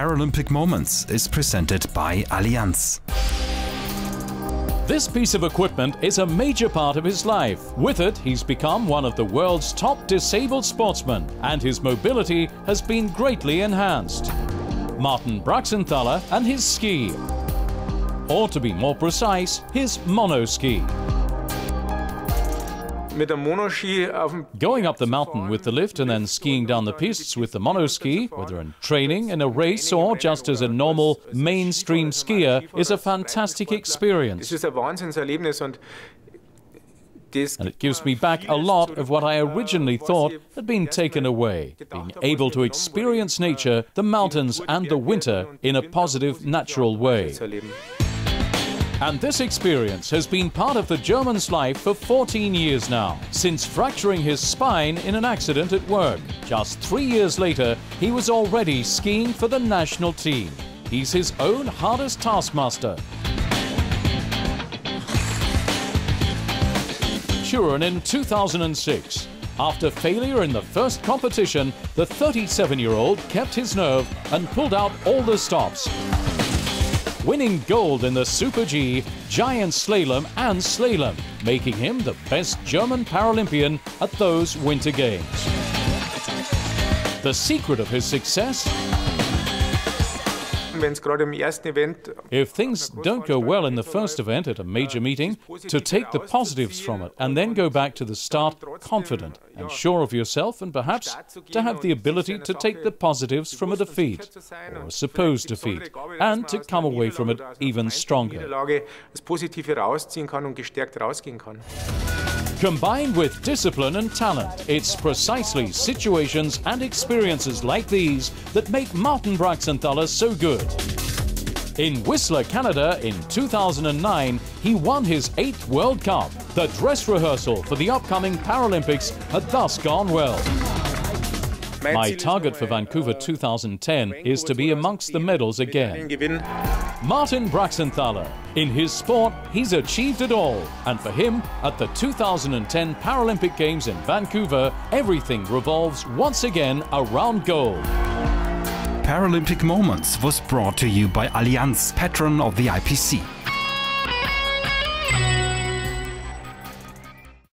Paralympic Moments is presented by Allianz. This piece of equipment is a major part of his life. With it, he's become one of the world's top disabled sportsmen, and his mobility has been greatly enhanced. Martin Braxenthaler and his ski. Or to be more precise, his monoski. Going up the mountain with the lift and then skiing down the pistes with the monoski, whether in training, in a race, or just as a normal mainstream skier, is a fantastic experience. And it gives me back a lot of what I originally thought had been taken away. Being able to experience nature, the mountains, and the winter in a positive, natural way. And this experience has been part of the German's life for 14 years now, since fracturing his spine in an accident at work. Just three years later, he was already skiing for the national team. He's his own hardest taskmaster. And in 2006, after failure in the first competition, the 37-year-old kept his nerve and pulled out all the stops winning gold in the Super G, Giant Slalom and Slalom, making him the best German Paralympian at those Winter Games. The secret of his success? If things don't go well in the first event at a major meeting, to take the positives from it and then go back to the start confident and sure of yourself and perhaps to have the ability to take the positives from a defeat or a supposed defeat and to come away from it even stronger. Combined with discipline and talent, it's precisely situations and experiences like these that make Martin Braxenthaler so good. In Whistler, Canada in 2009, he won his eighth World Cup. The dress rehearsal for the upcoming Paralympics had thus gone well. My target for Vancouver 2010 is to be amongst the medals again. Martin Braxenthaler. In his sport, he's achieved it all. And for him, at the 2010 Paralympic Games in Vancouver, everything revolves once again around gold. Paralympic Moments was brought to you by Allianz, patron of the IPC.